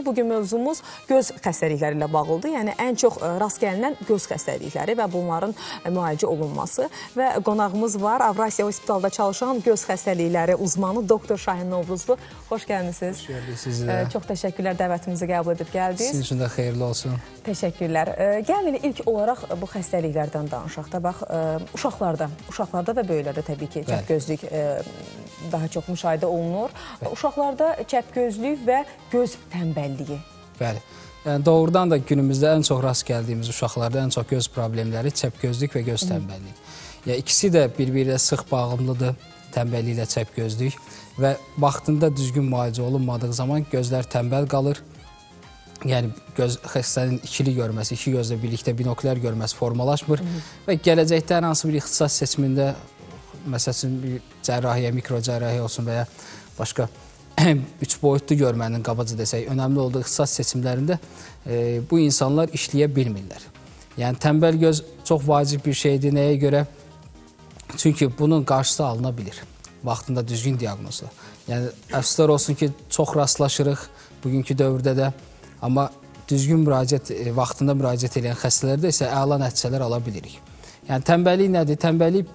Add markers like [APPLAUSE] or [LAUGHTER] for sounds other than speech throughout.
ki, bugün mövzumuz göz xəstəlikləri ilə bağlıdır. Yəni ən çox ə, rast gəlinən göz xəstəlikləri və bunların ə, müalicə olunması və qonağımız var Avrasiya Hospitalda çalışan göz xəstəlikləri uzmanı doktor Şahin Novruzlu. Xoş gəlmisiniz. Xoş gördük sizi də. Ə, Çox təşəkkürlər dəvətimizi qəbul edib gəldiniz. Sizin üçün də xeyirli olsun. Təşəkkürlər. Gəlin ilk olaraq bu xəstəliklərdən danışaq da. Bax, uşaqlarda, uşaqlarda və böyüklərdə təbii ki, Bəli. çəpgözlük ə, daha çox müşahidə olunur. Uşaqlarda çəpgözlük və göz tənbəlliyi. Bəli. Yəni doğrudan da günümüzdə ən çox rast gəldiyimiz uşaqlarda ən çox göz problemləri çəpgözlük və göz tənbəlliyi. Ya ikisi də bir-birinə sıx bağımlıdır. Tənbəllik ilə çəpgözlük və vaxtında düzgün müalicə olunmadığı zaman gözlər tənbəl qalır. Yəni göz xəstənin ikili görməsi, iki gözlə birlikdə binoklər görməsi formalaşmır və gələcəkdə hər hansı bir ixtisas seçimində məsəl üçün cərrahiyyə, mikrocərrahiyyə olsun və ya başqa [CLEARS THROAT] üç boyutlu görmənin qabaca desək, önəmli olduğu ixtisas seçimlərində e, bu insanlar işləyə bilmirlər. Yəni tənbəl göz çox vacib bir şeydir. Nəyə görə? Çünki bunun qarşısı alına bilir. Vaxtında düzgün diaqnozla. Yəni əfsuslar olsun ki, çox rastlaşırıq bugünkü dövrdə də, amma düzgün müraciət e, vaxtında müraciət edən xəstələrdə isə əla nəticələr ala bilirik. Yəni tənbəllik nədir? Tənbəllik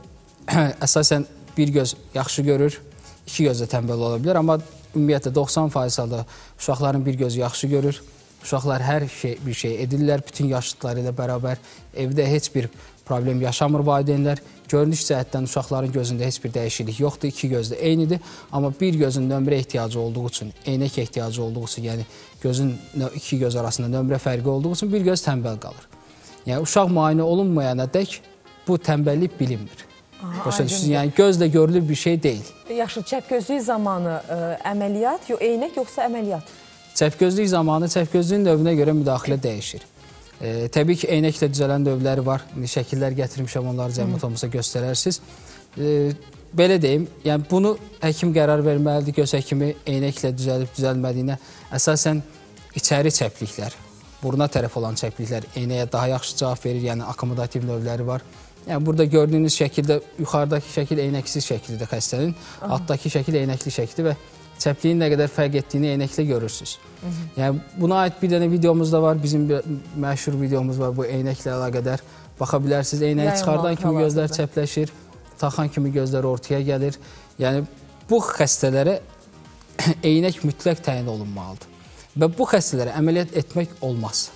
[CLEARS THROAT] əsasən bir göz yaxşı görür, iki göz də tənbəl ola bilər, amma ümumiyyətlə 90% halda uşaqların bir gözü yaxşı görür. Uşaqlar hər şey bir şey edirlər bütün yaşlıları ilə bərabər. Evdə heç bir problem yaşamır valideynlər. Görünüş cəhətdən uşaqların gözündə heç bir dəyişiklik yoxdur. İki göz də eynidir, amma bir gözün nömrə ehtiyacı olduğu üçün, eynək ehtiyacı olduğu üçün, yəni gözün iki göz arasında nömrə fərqi olduğu üçün bir göz tənbəl qalır. Yəni uşaq müayinə olunmayana dək bu tənbəllik bilinmir. Başa aydındır. düşürsünüz? Yəni gözlə görülür bir şey deyil. Yaxşı, çəpgözlük zamanı ə, əməliyyat, yo eynək yoxsa əməliyyat? Çəpgözlük zamanı çəpgözlüyün növünə görə müdaxilə dəyişir. E, təbii ki, eynəklə düzələn növləri var. Şəkillər gətirmişəm, onları zəhmət olmasa göstərərsiniz. E, belə deyim, yəni bunu həkim qərar verməlidir. Göz həkimi eynəklə düzəlib düzəlmədiyinə əsasən içəri çəpliklər, buruna tərəf olan çəpliklər eynəyə daha yaxşı cavab verir. Yəni akkomodativ növləri var. Yəni burada gördüyünüz şəkildə yuxarıdakı şəkil eynəksiz şəkildir xəstənin, altdakı şəkil eynəkli şəkildir və çəpliyin nə qədər fərq etdiyini eynəklə görürsüz. Yəni buna aid bir dənə videomuz da var. Bizim bir məşhur videomuz var bu eynəklə əlaqədar. Baxa bilərsiniz. Eynəyi Yayınlanıb çıxardan kimi gözlər çəpləşir, taxan kimi gözlər ortaya gəlir. Yəni bu xəstələrə [COUGHS] eynək mütləq təyin olunmalıdır. Və bu xəstələrə əməliyyat etmək olmaz.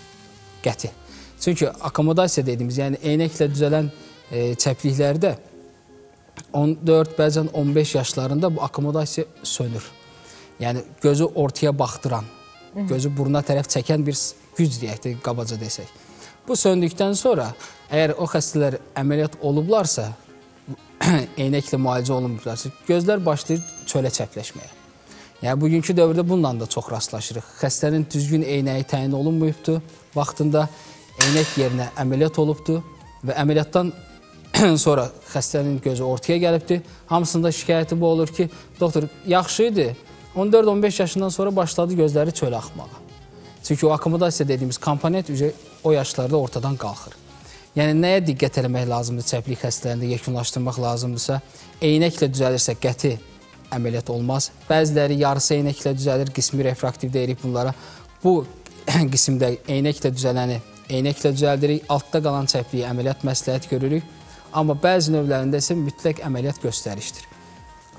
Qəti. Çünki akkomodasiya dediyimiz, yəni eynəklə düzələn e, çəpliklərdə 14, bəzən 15 yaşlarında bu akkomodasiya sönür. Yəni gözü ortaya baxdıran, gözü buruna tərəf çəkən bir güc deyək qabaca desək. Bu söndükdən sonra əgər o xəstələr əməliyyat olublarsa, [CLEARS THROAT] eynəklə müalicə olunmublarsa, gözlər başlayır çölə çəpləşməyə. Yəni bugünkü dövrdə bununla da çox rastlaşırıq. Xəstənin düzgün eynəyi təyin olunmayıbdı, vaxtında eynək yerinə əməliyyat olubdu və əməliyyatdan [CLEARS THROAT] sonra xəstənin gözü ortaya gəlibdi. Hamısında şikayəti bu olur ki, doktor yaxşı idi. 14-15 yaşından sonra başladı gözləri çölə axmağa. Çünki o akkomodasiya dediyimiz komponent üzə o yaşlarda ortadan qalxır. Yəni nəyə diqqət eləmək lazımdır çəplik xəstələrində yekunlaşdırmaq lazımdırsa, eynəklə düzəlirsə qəti əməliyyat olmaz. Bəziləri yarısı eynəklə düzəlir, qismi refraktiv deyirik bunlara. Bu [CLEARS THROAT] qismdə eynəklə düzələni eynəklə düzəldirik, altda qalan çəpliyi əməliyyat məsləhət görürük. Amma bəzi növlərində isə mütləq əməliyyat göstərişdir.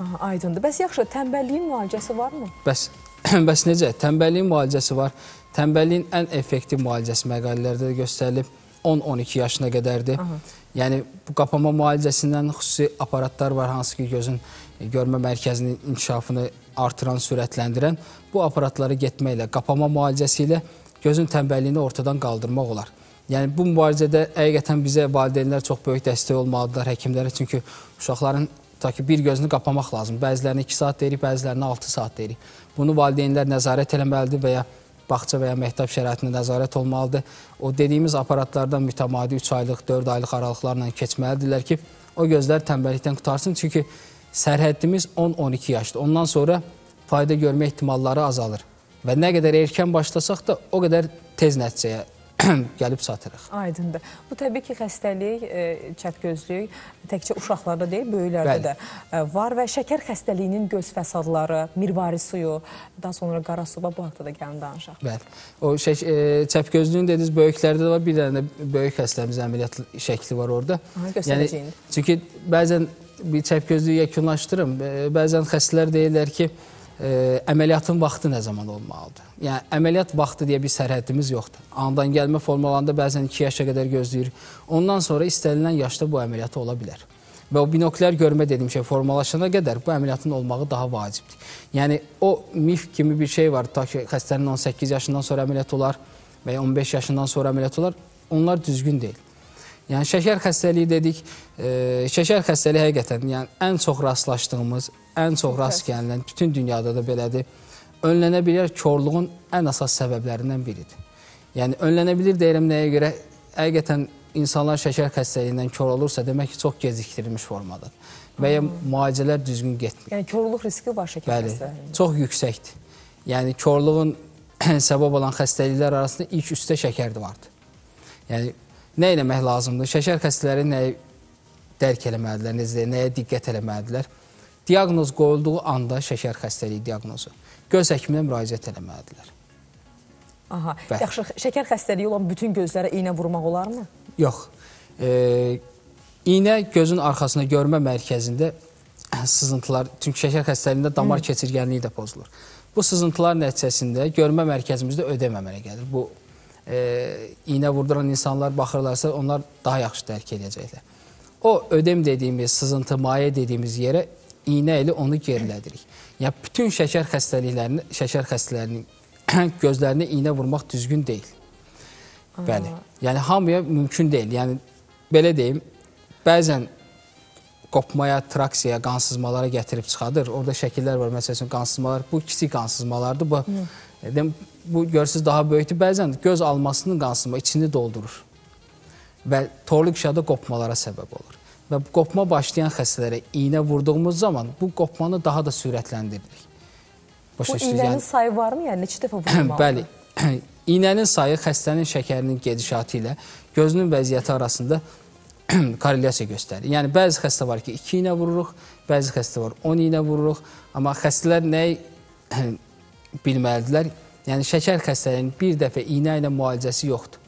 Aha, aydındır. Bəs yaxşı, tənbəlliyin müalicəsi varmı? Bəs [CLEARS THROAT] bəs necə? Tənbəlliyin müalicəsi var. Tənbəlliyin ən effektiv müalicəsi məqalələrdə də göstərilib 10-12 yaşına qədərdir. Yəni bu qapama müalicəsindən xüsusi aparatlar var hansı ki gözün e, görmə mərkəzinin inkişafını artıran, sürətləndirən bu aparatları getməklə, qapama müalicəsi ilə gözün tənbəlliyini ortadan qaldırmaq olar. Yəni bu mübarizədə həqiqətən bizə valideynlər çox böyük dəstək olmalıdırlar həkimlərə çünki uşaqların ta ki bir gözünü qapamaq lazım. Bəzilərinə 2 saat deyirik, bəzilərinə 6 saat deyirik. Bunu valideynlər nəzarət eləməlidir və ya bağça və ya məktəb şəraitində nəzarət olmalıdır. O dediyimiz aparatlardan mütəmadi 3 aylıq, 4 aylıq aralıqlarla keçməlidirlər ki, o gözlər tənbəllikdən qutarsın. Çünki sərhəddimiz 10-12 yaşdır. Ondan sonra fayda görmə ehtimalları azalır. Və nə qədər erkən başlasaq da o qədər tez nəticəyə [CLEARS THROAT] gəlib çatırıq. Aydındır. Bu təbii ki, xəstəlik, e, çəpgözlük təkcə uşaqlarda deyil, böyüklərdə Bəli. də e, var və şəkər xəstəliyinin göz fəsadları, mirvari suyu, daha sonra qara suba bu haqda da gəlin danışaq. Bəli. O şək, e, çəpgözlüyün dediniz böyüklərdə də var. Bir dənə də böyük xəstəmiz əməliyyat şəkli var orada. Aha, göstərəcəyin. Yəni çünki bəzən bir çəpgözlüyü yekunlaşdırım. E, bəzən xəstələr deyirlər ki, e, əməliyyatın vaxtı nə zaman olmalıdır? Yəni əməliyyat vaxtı deyə bir sərhədimiz yoxdur. Anadan gəlmə formalarında bəzən 2 yaşa qədər gözləyir. Ondan sonra istənilən yaşda bu əməliyyat ola bilər. Və o binoklər görmə dediyim şey formalaşana qədər bu əməliyyatın olmağı daha vacibdir. Yəni o mif kimi bir şey var. Ta ki xəstənin 18 yaşından sonra əməliyyat olar və ya 15 yaşından sonra əməliyyat olar. Onlar düzgün deyil. Yəni şəkər xəstəliyi dedik. E, şəkər xəstəliyi həqiqətən yəni ən çox rastlaşdığımız, ən çox rast gəlinən, bütün dünyada da belədir. Önlənə bilər korluğun ən əsas səbəblərindən biridir. Yəni önlənə bilir deyirəm nəyə görə? Həqiqətən insanlar şəkər xəstəliyindən kor olursa, demək ki, çox gecikdirilmiş formadadır və ya müalicələr düzgün getmir. Yəni korluq riski var şəkər Bəli, xəstəliyinin. çox yüksəkdir. Yəni korluğun [CLEARS THROAT] səbəb olan xəstəliklər arasında ilk üstə şəkər də vardır. Yəni nə etmək lazımdır? Şəkər xəstələri nəyi dərk eləməlidirlər, necə nəyə diqqət eləməlidirlər? Diaqnoz qoyulduğu anda şəkər xəstəliyi diaqnozu göz həkiminə müraciət eləməlidirlər. Aha. Bəli. Yaxşı, şəkər xəstəliyi olan bütün gözlərə iynə vurmaq olarmı? Yox. E, iynə gözün arxasında görmə mərkəzində [CLEARS THROAT] sızıntılar, çünki şəkər xəstəliyində damar keçirgənliyi də pozulur. Bu sızıntılar nəticəsində görmə mərkəzimizdə ödəm əmələ gəlir. Bu e, iynə vurduran insanlar baxırlarsa, onlar daha yaxşı dərk edəcəklər. O ödem dediyimiz, sızıntı, maye dediyimiz yerə iynə ilə onu gerilədirik. Yəni bütün şəkər xəstəliklərini, şəkər xəstələrinin [CLEARS THROAT] gözlərinə iynə vurmaq düzgün deyil. Bəli. Yəni hamıya mümkün deyil. Yəni belə deyim, bəzən qopmaya, traksiyaya, qansızmalara gətirib çıxardır. Orada şəkillər var, məsəl üçün qansızmalar. Bu kiçik qansızmalardır. Bu Dedim, bu görürsüz daha böyükdür. Bəzən göz almasının qansızma içini doldurur. Və torlu qişada qopmalara səbəb olur. Və qopma başlayan xəstələrə iynə vurduğumuz zaman bu qopmanı daha da sürətləndiririk. Başa Bu iynənin sayı varmı? Yəni neçə dəfə vurulmalıdır? [CLEARS THROAT] Bəli. [CLEARS THROAT] İynənin sayı xəstənin şəkərinin gedişatı ilə gözünün vəziyyəti arasında [CLEARS THROAT] korrelyasiya göstərir. Yəni bəzi xəstə var ki, 2 iynə vururuq, bəzi xəstə var 10 iynə vururuq, amma xəstələr nəyi bilməlidirlər? Yəni şəkər xəstəliyinin bir dəfə iynə ilə müalicəsi yoxdur.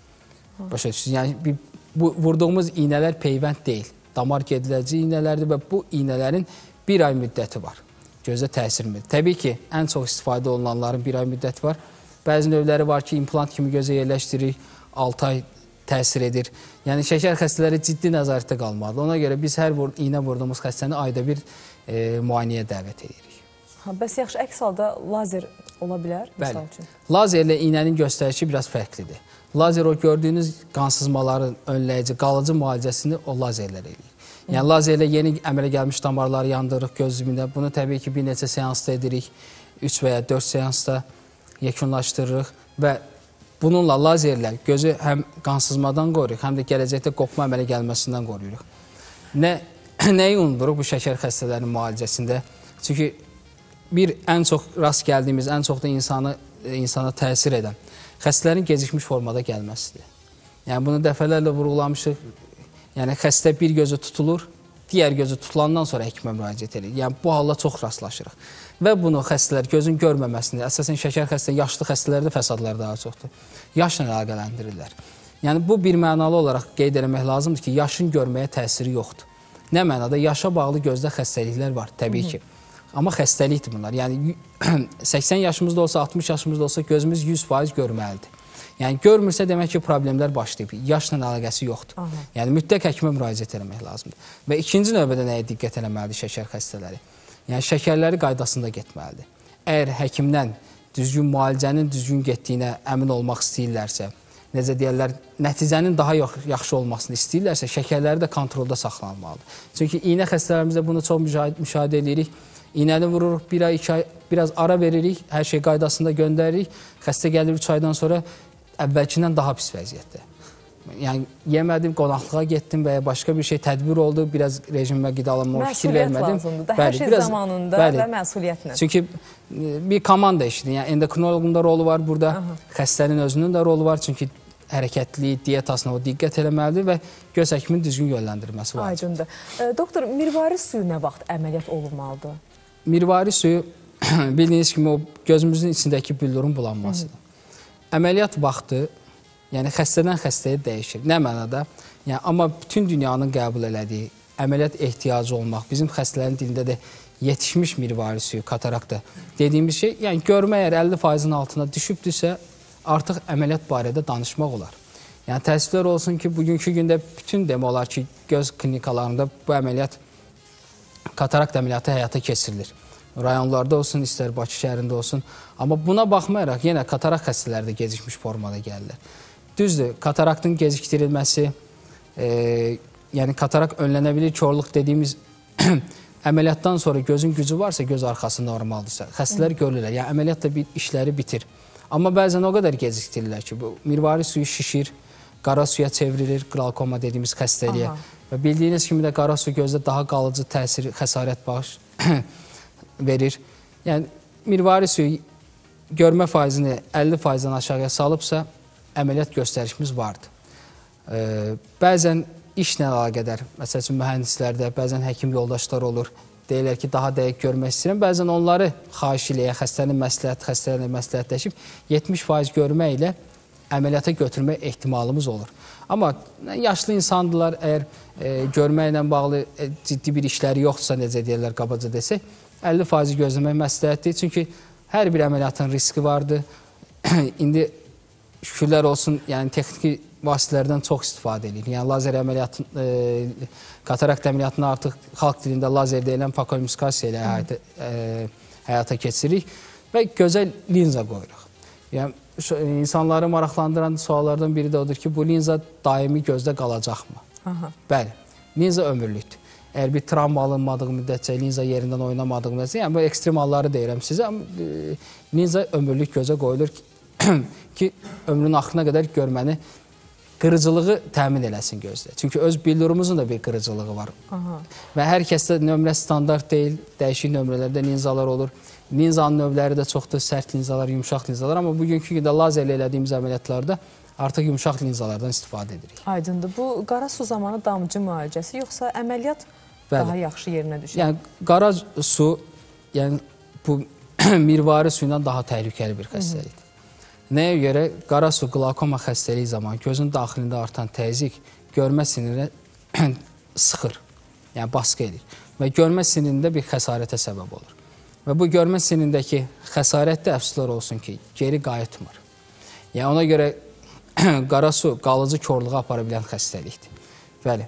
Başa düşürsünüz? Yəni bu vurduğumuz iynələr peyvənd deyil. Damar gediləci iynələrdir və bu iynələrin bir ay müddəti var. Gözə təsir edir. Təbii ki, ən çox istifadə olunanların bir ay müddəti var. Bəzi növləri var ki, implant kimi gözə yerləşdiririk, 6 ay təsir edir. Yəni şəkər xəstələri ciddi nəzarətdə qalmalıdır. Ona görə biz hər vur, iynə vurduğumuz xəstəni ayda bir e, müayinəyə dəvət edirik. Ha, bəs yaxşı, əks halda lazer ola bilər, Bəli. misal üçün. Lazerlə iynənin göstərişi biraz fərqlidir. Lazer o gördüyünüz qansızmaların önləyici, qalıcı müalicəsini o lazerlər eləyir. Yəni lazerlə yeni əmələ gəlmiş damarları yandırırıq göz zibində. Bunu təbii ki, bir neçə seansda edirik. 3 və ya 4 seansda yekunlaşdırırıq və bununla lazerlə gözü həm qansızmadan qoruyuruq, həm də gələcəkdə qopma əmələ gəlməsindən qoruyuruq. Nə [CLEARS THROAT] nəyi unuduruq bu şəkər xəstələrinin müalicəsində? Çünki bir ən çox rast gəldiyimiz, ən çox da insanı insana təsir edən xəstələrin gecikmiş formada gəlməsidir. Yəni bunu dəfələrlə vurğulamışıq. Yəni xəstə bir gözü tutulur, digər gözü tutulandan sonra həkimə müraciət edir. Yəni bu halda çox rastlaşırıq. Və bunu xəstələr gözün görməməsini, əsasən şəkər xəstə, yaşlı xəstələrdə fəsadlar daha çoxdur. Yaşla əlaqələndirirlər. Yəni bu bir mənalı olaraq qeyd etmək lazımdır ki, yaşın görməyə təsiri yoxdur. Nə mənada yaşa bağlı gözdə xəstəliklər var, təbii ki. Amma xəstəlikdir bunlar. Yəni 80 [CLEARS THROAT] yaşımızda olsa, 60 yaşımızda olsa gözümüz 100% görməlidir. Yəni görmürsə demək ki, problemlər başlayıb. Yaşla əlaqəsi yoxdur. Aha. Yəni mütləq həkimə müraciət etmək lazımdır. Və ikinci növbədə nəyə diqqət etməlidir şəkər xəstələri? Yəni şəkərləri qaydasında getməlidir. Əgər həkimdən düzgün müalicənin düzgün getdiyinə əmin olmaq istəyirlərsə, necə deyirlər, nəticənin daha yaxşı olmasını istəyirlərsə, şəkərləri də kontrolda saxlanmalıdır. Çünki iynə xəstələrimizdə bunu çox müşahidə edirik. İynəni vururuq, bir ay, iki ay, biraz ara veririk, hər şey qaydasında göndəririk. Xəstə gəlir 3 aydan sonra əvvəlkindən daha pis vəziyyətdə. Yəni yemədim, qonaqlığa getdim və ya başqa bir şey tədbir oldu, biraz rejimə qidalanmağa fikir vermədim. lazımdır da, hər şey zamanında və məsuliyyətlə. Çünki e, bir komanda işidir. Yəni endokrinoloqun da rolu var burada, xəstənin özünün də rolu var. Çünki hərəkətli dietasına o diqqət eləməlidir və göz həkiminin düzgün yönləndirməsi vacibdir. Aydındır. E, doktor, mirvari suyu nə vaxt əməliyyat olunmalıdır? Mirvari suyu [CLEARS THROAT] bildiyiniz kimi o gözümüzün içindəki büllurun bulanmasıdır. Hı. Əməliyyat vaxtı, yəni xəstədən xəstəyə dəyişir. Nə mənada? Yəni amma bütün dünyanın qəbul elədiyi əməliyyat ehtiyacı olmaq, bizim xəstələrin dilində də yetişmiş mirvari suyu, katarakta dediyimiz şey, yəni görmə əgər 50%-in altına düşübdürsə, artıq əməliyyat barədə danışmaq olar. Yəni təəssüflər olsun ki, bugünkü gündə bütün demək olar ki, göz klinikalarında bu əməliyyat katarakt əməliyyatı həyata keçirilir. Rayonlarda olsun, istər Bakı şəhərində olsun. Amma buna baxmayaraq yenə katarakt xəstələri də gecikmiş formada gəlirlər. Düzdür, kataraktın gecikdirilməsi, e, yəni katarak önlənə bilir, korluq dediyimiz [CLEARS THROAT] əməliyyatdan sonra gözün gücü varsa, göz arxası normaldırsa, xəstələr görürlər. Yəni əməliyyat da bir işləri bitir. Amma bəzən o qədər gecikdirirlər ki, bu mirvari suyu şişir, qara suya çevrilir, qlakoma dediyimiz xəstəliyə. Aha. Və bildiyiniz kimi də qara su gözdə daha qalıcı təsir, xəsarət bağış [COUGHS] verir. Yəni mirvari suyu görmə faizini 50%-dən aşağıya salıbsa, əməliyyat göstərişimiz vardır. E, bəzən işlə əlaqədar, məsəl üçün mühəndislərdə, bəzən həkim yoldaşlar olur. Deyirlər ki, daha dəqiq görmək istəyirəm. Bəzən onları xahiş eləyə, xəstənin məsləhət, xəstələrlə məsləhətləşib 70% görmək ilə əməliyyata götürmək ehtimalımız olur. Amma yaşlı insandılar, əgər e, görməklə bağlı e, ciddi bir işləri yoxdursa, necə deyirlər, qabaca desək, 50% gözləmək məsləhətdir. Çünki hər bir əməliyyatın riski vardır. [CLEARS THROAT] İndi şükürlər olsun, yəni texniki vasitələrdən çox istifadə edir. Yəni lazer əməliyyatı, e, katarakt əməliyyatını artıq xalq dilində lazer deyilən fakolmiskasiya ilə həyata, e, həyata keçiririk və gözəl linza qoyuruq. Yəni insanları maraqlandıran suallardan biri də odur ki, bu linza daimi gözdə qalacaqmı? Aha. Bəli, linza ömürlükdür. Əgər bir travma alınmadığı müddətcə, linza yerindən oynamadığı müddətcə, yəni bu ekstremalları deyirəm sizə, e, linza ömürlük gözə qoyulur ki, [CLEARS THROAT] ki ömrün axırına qədər görməni qırıcılığı təmin eləsin gözlə. Çünki öz billurumuzun da bir qırıcılığı var. Aha. Və hər kəsdə nömrə standart deyil, dəyişik nömrələrdə linzalar olur. Linzanın növləri də çoxdur, sərt linzalar, yumşaq linzalar, amma bugünkü gündə lazerlə elədiyimiz əməliyyatlarda artıq yumşaq linzalardan istifadə edirik. Aydındır. Bu qara su zamanı damcı müalicəsi yoxsa əməliyyat Bəli. daha yaxşı yerinə düşür? Yəni qara su, yəni bu [CLEARS THROAT] mirvari su ilə daha təhlükəli bir xəstəlikdir. Nəyə görə? Qara su qlakoma xəstəliyi zamanı gözün daxilində artan təzyiq görmə sinirinə [CLEARS THROAT] sıxır, yəni baskı edir və görmə sinirində bir xəsarətə səbəb olur. Və bu görmə sinirindəki xəsarət də əfsuslar olsun ki, geri qayıtmır. Yəni ona görə [CLEARS THROAT] qara su qalıcı korluğa apara bilən xəstəlikdir. Bəli.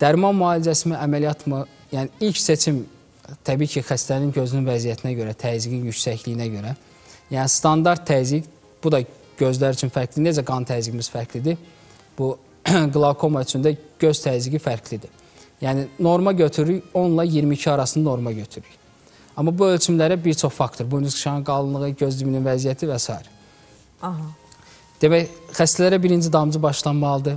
Dərman müalicəsi mi, əməliyyat mı? Yəni ilk seçim təbii ki, xəstənin gözünün vəziyyətinə görə, təzyiqin yüksəkliyinə görə. Yəni standart təzyiq Bu da gözlər üçün fərqlidir. Necə qan təzyiqimiz fərqlidir? Bu [CLEARS THROAT] qlakoma üçün də göz təzyiqi fərqlidir. Yəni norma götürürük, 10 ilə 22 arasında norma götürürük. Amma bu ölçümlərə bir çox faktor, buynuz qışanın qalınlığı, göz dibinin vəziyyəti və s. Aha. Demək, xəstələrə birinci damcı başlanmalıdır.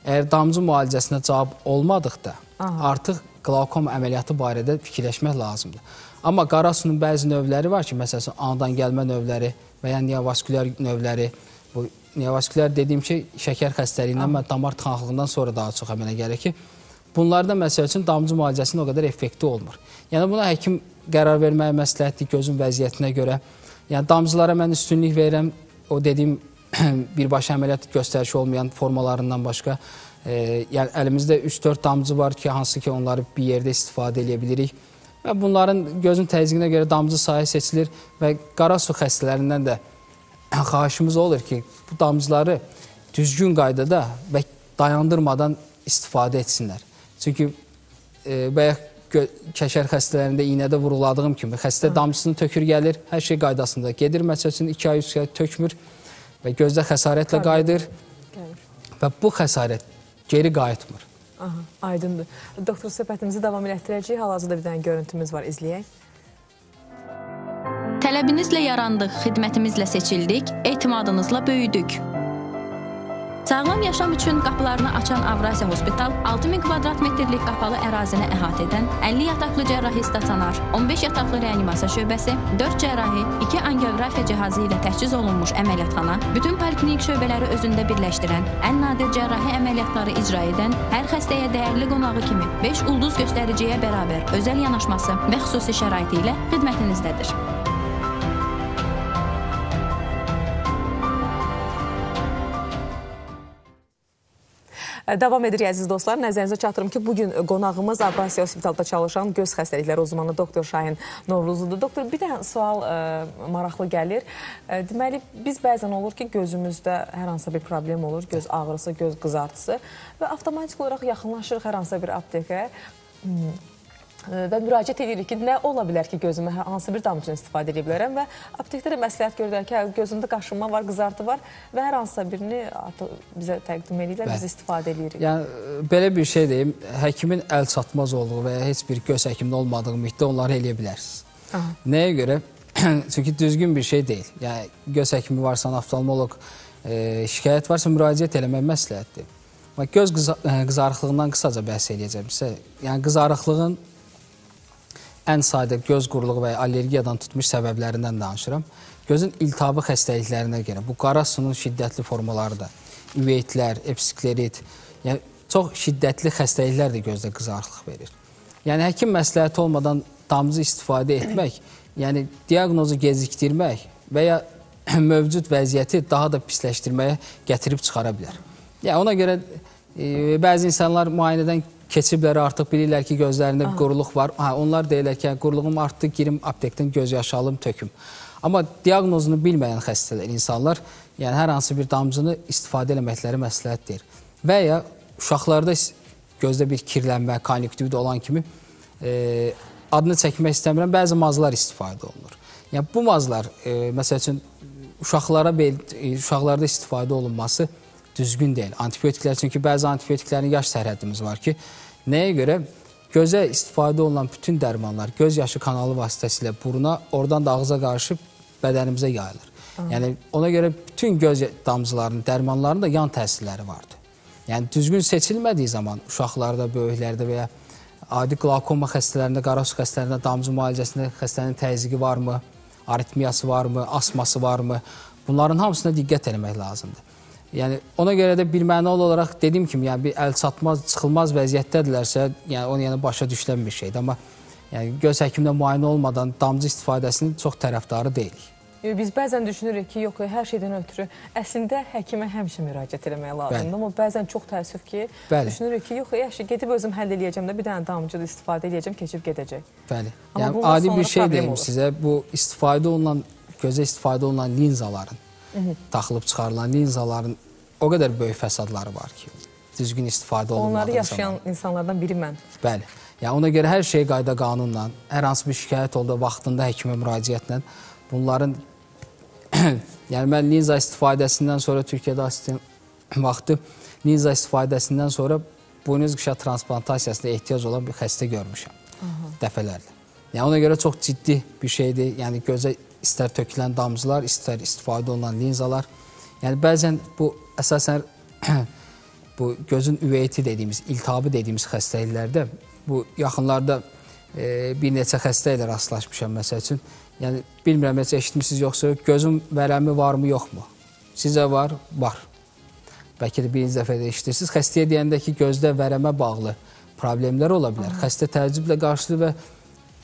Əgər damcı müalicəsinə cavab olmadıqda, Aha. artıq qlakom əməliyyatı barədə fikirləşmək lazımdır. Amma qara sunun bəzi növləri var ki, məsələn, anadan gəlmə növləri, və ya neovaskülər növləri, bu neovaskülər dediyim şey şəkər xəstəliyindən və damar tıxanıqlığından sonra daha çox əmələ gəlir ki, bunlarda məsəl üçün damcı müalicəsinin o qədər effekti olmur. Yəni buna həkim qərar verməyə məsləhətdir gözün vəziyyətinə görə. Yəni damcılara mən üstünlük verirəm. O dediyim [CLEARS THROAT] birbaşa əməliyyat göstərişi olmayan formalarından başqa. E, yəni əlimizdə 3-4 damcı var ki, hansı ki onları bir yerdə istifadə edə bilirik. Və bunların gözün təzyiqinə görə damcı sayı seçilir və qara su xəstələrindən də [CLEARS THROAT] xahişimiz olur ki, bu damcıları düzgün qaydada və dayandırmadan istifadə etsinlər. Çünki e, bayaq kəşər xəstələrində iynədə vuruladığım kimi xəstə damcısını tökür gəlir, hər şey qaydasında gedir. Məsəl üçün 2 ay 3 ay tökmür və gözdə xəsarətlə qayıdır və bu xəsarət geri qayıtmır. Aha, aydındır. Doktor, söhbətimizi davam elətdirəcəyik. Hal-hazırda bir dənə görüntümüz var, izləyək. Tələbinizlə yarandıq, xidmətimizlə seçildik, etimadınızla böyüdük. Sağlam yaşam üçün qapılarını açan Avrasiya Hospital 6000 kvadrat metrlik qapalı ərazini əhatə edən 50 yataqlı cərrahi stasionar, 15 yataqlı reanimasiya şöbəsi, 4 cərrahi, 2 angiografiya cihazı ilə təchiz olunmuş əməliyyatxana, bütün poliklinik şöbələri özündə birləşdirən, ən nadir cərrahi əməliyyatları icra edən, hər xəstəyə dəyərli qonağı kimi 5 ulduz göstəriciyə bərabər özəl yanaşması və xüsusi şəraiti ilə xidmətinizdədir. Davam edir əziz dostlar. Nəzərinizə çatdırım ki, bugün qonağımız Avrasiya Hospitalda çalışan göz xəstəlikləri uzmanı doktor Şahin Novruzludur. Doktor, bir də sual ə, maraqlı gəlir. Ə, deməli, biz bəzən olur ki, gözümüzdə hər hansısa bir problem olur, göz ağrısı, göz qızartısı və avtomatik olaraq yaxınlaşırıq hər hansısa bir aptekə. Və müraciət edirik ki, nə ola bilər ki, gözümə hansı bir damcını istifadə edə bilərəm və aptekdə də məsləhət görürlər ki, hə, gözümdə qaşınma var, qızartı var və hər hansısa birini bizə təqdim edirlər, biz istifadə edirik. Yəni, belə bir şey deyim, həkimin əl çatmaz olduğu və ya heç bir göz həkiminin olmadığı müddətdə onları eləyə bilərsiniz. Aha. Nəyə görə? [CLEARS THROAT] Çünki düzgün bir şey deyil. Yəni, göz həkimi varsa, oftalmoloq e, şikayət varsa müraciət eləmək məsləhətdir. Göz qızarıqlığından qısaca bəhs edəcəm sizə. Yəni, qızarıqlığın ən sadə göz quruluğu və ya allergiyadan tutmuş səbəblərindən danışıram. Gözün iltihabı xəstəliklərinə görə bu qara sunun şiddətli formaları da, üveytlər, epsklerit, yəni çox şiddətli xəstəliklər də gözdə qızarıqlıq verir. Yəni həkim məsləhəti olmadan damcı istifadə etmək, yəni diaqnozu gecikdirmək və ya [CLEARS THROAT] mövcud vəziyyəti daha da pisləşdirməyə gətirib çıxara bilər. Yəni ona görə e, bəzi insanlar müayinədən keçiblər, artıq bilirlər ki, gözlərində bir quruluq var. Hə, onlar deyirlər ki, quruluğum artdı, girim aptekdən göz yaşı alım, töküm. Amma diaqnozunu bilməyən xəstələr, insanlar, yəni hər hansı bir damcını istifadə eləməkləri məsləhət deyir. Və ya uşaqlarda gözdə bir kirlənmə, konjunktivit olan kimi e, adını çəkmək istəmirəm, bəzi mazlar istifadə olunur. Yəni bu mazlar, e, məsəl üçün uşaqlara uşaqlarda istifadə olunması düzgün deyil. Antibiotiklər çünki bəzi antibiotiklərin yaş sərhədimiz var ki, nəyə görə gözə istifadə olunan bütün dərmanlar göz yaşı kanalı vasitəsilə buruna, oradan da ağza qarışıb bədənimizə yayılır. Hı. Yəni ona görə bütün göz damcılarının, dərmanların da yan təsirləri vardır. Yəni düzgün seçilmədiyi zaman uşaqlarda, böyüklərdə və ya adi qlakoma xəstələrində, qarasuz xəstələrində damcı müalicəsində xəstənin təzyiqi varmı, aritmiyası varmı, asması varmı? Bunların hamısına diqqət etmək lazımdır. Yəni ona görə də bir mənalı olaraq dediyim kimi, yəni bir əl çatmaz, çıxılmaz vəziyyətdədirlərsə, yəni onu yəni başa düşülən bir şeydir. Amma yəni göz həkimində müayinə olmadan damcı istifadəsinin çox tərəfdarı deyilik. Biz bəzən düşünürük ki, yox, hər şeydən ötürü əslində həkimə həmişə müraciət etmək lazımdır. Amma bəzən çox təəssüf ki, Bəli. düşünürük ki, yox, yaxşı, gedib özüm həll eləyəcəm də bir dənə damcı da istifadə eləyəcəm, keçib gedəcək. Bəli. Amma yəni adi bir şey deyim olur. sizə, bu istifadə olunan gözə istifadə olunan linzaların taxılıb çıxarılan linzaların o qədər böyük fəsadları var ki, düzgün istifadə olunmadığı Onları yaşayan zaman. insanlardan biri mən. Bəli. Yəni ona görə hər şey qayda qanunla, hər hansı bir şikayət oldu vaxtında həkimə müraciətlə bunların [CLEARS THROAT] yəni mən linza istifadəsindən sonra Türkiyədə asistent [CLEARS THROAT] vaxtı linza istifadəsindən sonra buynuz qışa transplantasiyasına ehtiyac olan bir xəstə görmüşəm Aha. dəfələrlə. Yəni ona görə çox ciddi bir şeydir. Yəni gözə istər tökülən damcılar, istər istifadə olunan linzalar. Yəni bəzən bu əsasən [CLEARS THROAT] bu gözün üveyiti dediyimiz, iltihabı dediyimiz xəstəliklərdə bu yaxınlarda e, bir neçə xəstə ilə rastlaşmışam məsəl üçün. Yəni bilmirəm heç eşitmisiniz yoxsa gözün vərəmi varmı, yoxmu? Sizə var? Var. Bəlkə də birinci dəfə də eşidirsiniz. Xəstəyə deyəndə ki, gözdə vərəmə bağlı problemlər ola bilər. Xəstə təəccüblə qarşılayır və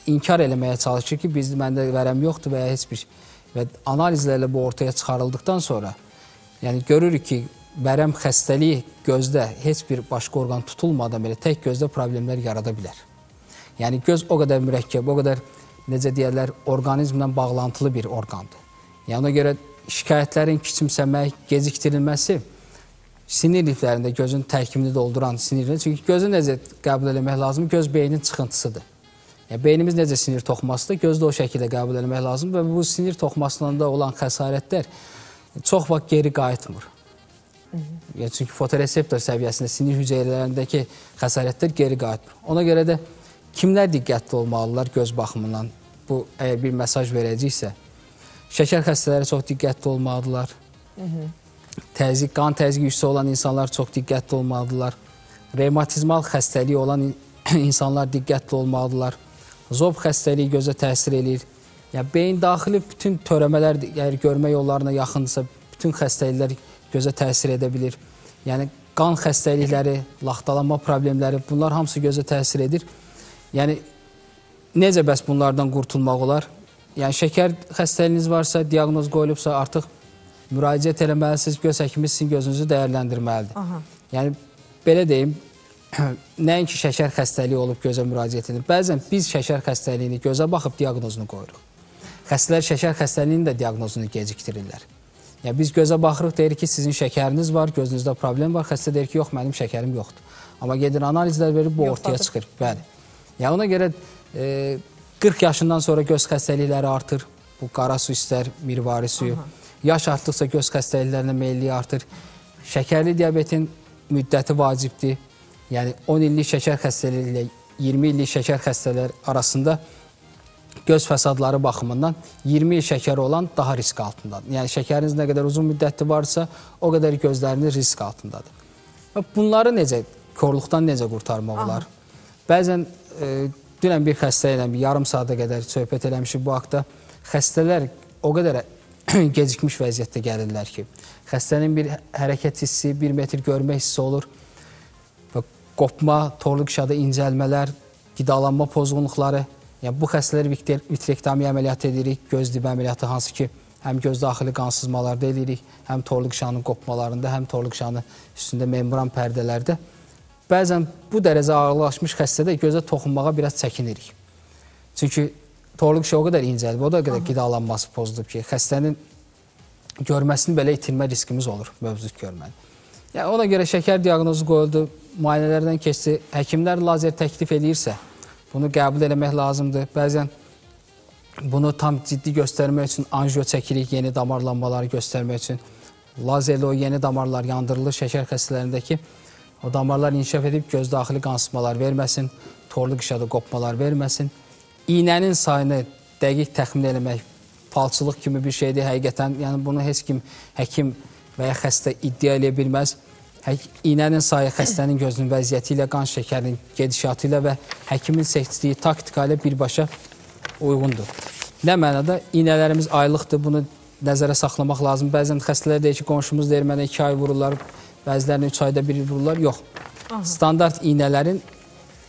inkar eləməyə çalışır ki, biz məndə vərəm yoxdur və ya heç bir və analizlərlə bu ortaya çıxarıldıqdan sonra yəni görürük ki, vərəm xəstəliyi gözdə heç bir başqa orqan tutulmadan belə tək gözdə problemlər yarada bilər. Yəni göz o qədər mürəkkəb, o qədər necə deyirlər, orqanizmlə bağlantılı bir orqandır. Yəni ona görə şikayətlərin kiçimsəmək, gecikdirilməsi sinir liflərində gözün tərkibini dolduran sinirlər. Çünki gözü necə qəbul etmək lazım? Göz beynin çıxıntısıdır. Yəni beynimiz necə sinir toxumasıdır, gözdə o şəkildə qəbul etmək lazımdır və bu sinir toxumasında olan xəsarətlər çox vaxt geri qayıtmır. Yəni, çünki fotoreseptor səviyyəsində sinir hüceyrələrindəki xəsarətlər geri qayıtmır. Ona görə də kimlər diqqətli olmalılar göz baxımından? Bu, əgər bir mesaj verəcəksə, şəkər xəstələri çox diqqətli olmalıdırlar. Təzyiq, qan təzyiqi yüksək olan insanlar çox diqqətli olmalıdırlar. Revmatizmal xəstəliyi olan in- [CLEARS THROAT] insanlar diqqətli olmalıdırlar. Zob xəstəliyi gözə təsir eləyir. Yəni beyin daxili bütün törəmələr əgər görmə yollarına yaxındırsa, bütün xəstəliklər gözə təsir edə bilir. Yəni qan xəstəlikləri, laxtalanma problemləri, bunlar hamısı gözə təsir edir. Yəni necə bəs bunlardan qurtulmaq olar? Yəni şəkər xəstəliyiniz varsa, diaqnoz qoyulubsa, artıq müraciət eləməlisiniz, göz həkimi sizin gözünüzü dəyərləndirməlidir. Aha. Yəni belə deyim, nəinki şəkər xəstəliyi olub gözə müraciət edir. Bəzən biz şəkər xəstəliyini gözə baxıb diaqnozunu qoyuruq. Xəstələr şəkər xəstəliyinin də diaqnozunu gecikdirirlər. Yəni biz gözə baxırıq, deyirik ki, sizin şəkəriniz var, gözünüzdə problem var. Xəstə deyir ki, yox, mənim şəkərim yoxdur. Amma gedir analizlər verir, bu ortaya Yoxladır. çıxır. Bəli. Yəni ona görə e, 40 yaşından sonra göz xəstəlikləri artır. Bu qara su istər, mirvari suyu. Yaş artdıqca göz xəstəliklərinə meylliyi artır. Şəkərli diabetin müddəti vacibdir. Yəni 10 illik şəkər xəstəliyi ilə 20 illik şəkər xəstələri arasında göz fəsadları baxımından 20 il şəkəri olan daha risk altındadır. Yəni şəkəriniz nə qədər uzun müddətli varsa, o qədər gözləriniz risk altındadır. Bunları necə korluqdan necə qurtarmaq olar? Bəzən e, dünən bir xəstə ilə bir yarım saata qədər söhbət eləmişik bu haqqda. Xəstələr o qədər [CLEARS THROAT] gecikmiş vəziyyətdə gəlirlər ki, xəstənin bir hərəkət hissi, 1 metr görmə hissi olur qopma, torluq şada incəlmələr, qidalanma pozğunluqları. Yəni bu xəstələri vitre- vitrektomiya əməliyyatı edirik, göz dibi əməliyyatı hansı ki, həm göz daxili qansızmalarda edirik, həm torluq şanın qopmalarında, həm torluq şanın üstündə membran pərdələrdə. Bəzən bu dərəcə ağırlaşmış xəstədə gözə toxunmağa biraz çəkinirik. Çünki torluq şah o qədər incəlib, o da qədər qidalanması pozulub ki, xəstənin görməsini belə itirmə riskimiz olur mövcud görməni. Yəni ona görə şəkər diaqnozu qoyuldu, müayinələrdən keçdi. Həkimlər lazer təklif eləyirsə, bunu qəbul etmək lazımdır. Bəzən bunu tam ciddi göstərmək üçün anjiyo çəkirik, yeni damarlanmaları göstərmək üçün. Lazerlə o yeni damarlar yandırılır şəkər xəstələrində ki, o damarlar inkişaf edib göz daxili qansımalar verməsin, torlu qışada qopmalar verməsin. İynənin sayını dəqiq təxmin eləmək falçılıq kimi bir şeydir həqiqətən. Yəni bunu heç kim həkim və ya xəstə iddia edə bilməz. İynənin sayı xəstənin gözünün vəziyyəti ilə, qan şəkərinin gedişatı ilə və həkimin seçdiyi taktika ilə birbaşa uyğundur. Nə mənada iynələrimiz aylıqdır, bunu nəzərə saxlamaq lazım. Bəzən xəstələr deyir ki, qonşumuz deyir mənə 2 ay vururlar, bəzilərini 3 ayda bir vururlar. Yox. Standart iynələrin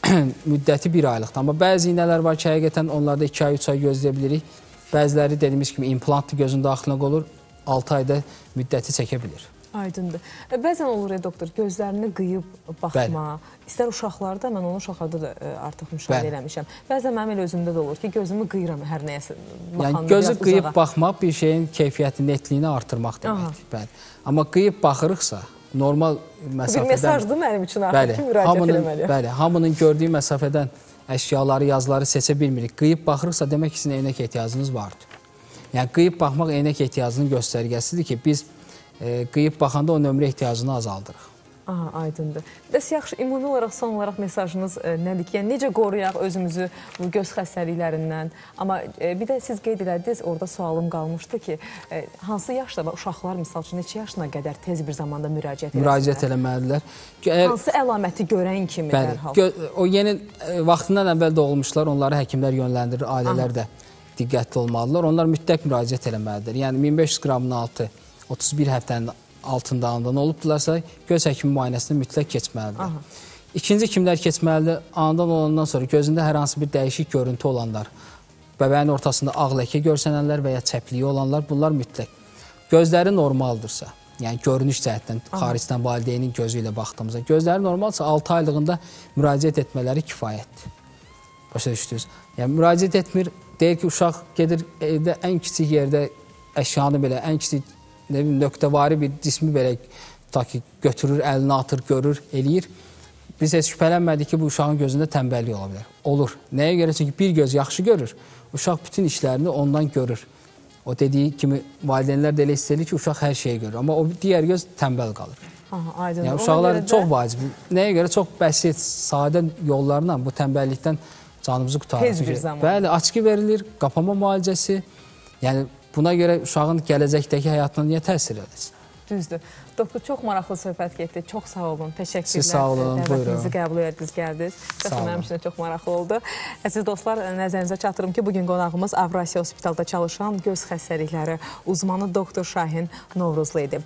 [CLEARS THROAT] müddəti 1 aylıqdır. Amma bəzi iynələr var ki, həqiqətən onlarda 2 ay, 3 ay gözləyə bilirik. Bəziləri dediyimiz kimi implantlı gözün daxilinə qoyulur, 6 ayda müddəti çəkə bilir. Aydındır. E, Bəzən olur ya doktor, gözlərini qıyıb baxma. İstər uşaqlarda, mən onu uşaqlarda da e, artıq müşahidə Bəli. eləmişəm. Bəzən mənim elə özümdə də olur ki, gözümü qıyıram hər nəyəsə baxanda. Yəni gözü qıyıb uzağa. baxmaq bir şeyin keyfiyyəti, netliyini artırmaq deməkdir. Bəli. Amma qıyıb baxırıqsa, normal Bu bir məsafədən mesajdır mənim üçün artıq Bəli, ki, müraciət eləməliyəm. bəli, hamının gördüyü məsafədən əşyaları, yazıları seçə bilmirik. Qıyıb baxırıqsa demək ki, sizin eynək ehtiyacınız vardır. Yəni qıyıb baxmaq eynək ehtiyacının göstərgəsidir ki, biz e, qıyıb baxanda o nömrə ehtiyacını azaldırıq. Aha, aydındır. Bəs yaxşı, ümumi olaraq son olaraq mesajınız e, nədir ki, yəni necə qoruyaq özümüzü bu göz xəstəliklərindən? Amma e, bir də siz qeyd elədiniz, orada sualım qalmışdı ki, e, hansı yaşda uşaqlar misal üçün neçə yaşına qədər tez bir zamanda müraciət etsinlər? Müraciət eləməlidirlər. Hansı əlaməti görən kimi Bəli. dərhal? Gö o yeni e, vaxtından əvvəl doğulmuşlar, onları həkimlər yönləndirir, ailələr də diqqətli olmalıdırlar. Onlar mütləq müraciət eləməlidir. Yəni 1500 qramın altı 31 həftənin altında anadan olubdularsa, göz həkimi müayinəsini mütləq keçməlidir. İkinci kimlər keçməlidir? Anadan olandan sonra gözündə hər hansı bir dəyişik görüntü olanlar, bəbəyin ortasında ağ ləkə görsənənlər və ya çəpliyi olanlar, bunlar mütləq. Gözləri normaldırsa, yəni görünüş cəhətdən, xaricdən valideynin gözü ilə baxdığımızda, gözləri normalsa 6 aylığında müraciət etmələri kifayətdir. Başa düşdünüz? Yəni müraciət etmir, deyir ki, uşaq gedir evdə ən kiçik yerdə əşyanı belə, ən kiçik nə bilim nöqtəvari bir cismi belə ta ki götürür, əlinə atır, görür, eləyir. Biz heç şübhələnmədik ki, bu uşağın gözündə tənbəllik ola bilər. Olur. Nəyə görə? Çünki bir göz yaxşı görür. Uşaq bütün işlərini ondan görür. O dediyi kimi valideynlər də elə hiss edir ki, uşaq hər şeyi görür. Amma o digər göz tənbəl qalır. Aha, aydındır. Yəni uşaqlar də- çox vacib. Nəyə görə? Çox bəsit, sadə yollarla bu tənbəllikdən canımızı qurtarır. Tez bir zamanda. Bəli, açqı verilir, qapama müalicəsi. Yəni buna görə uşağın gələcəkdəki həyatına niyə təsir eləsin? Düzdür. Doktor çox maraqlı söhbət getdi. Çox sağ olun. Təşəkkürlər. Siz sağ olun, buyurun. qəbul ediniz, gəldiniz. Şəxsən mənim üçün çox maraqlı oldu. Əziz dostlar, nəzərinizə çatdırım ki, bugün qonağımız Avrasiya Hospitalda çalışan göz xəstəlikləri uzmanı doktor Şahin Novruzlu idi.